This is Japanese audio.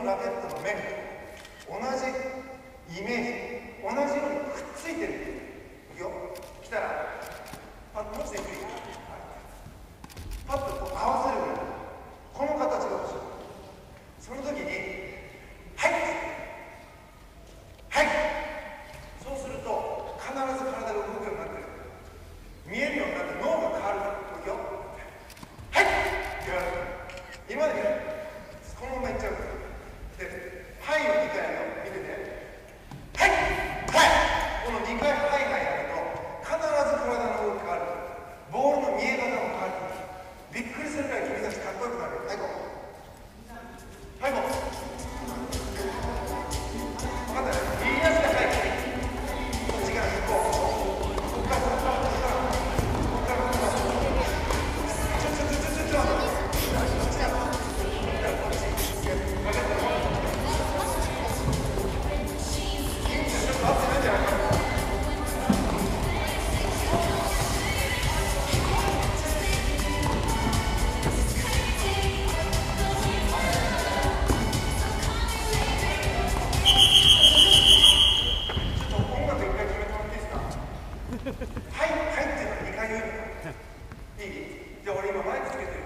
のラケットの面同じイメージ同じようにくっついてる。いいじゃあ俺今マイクつけて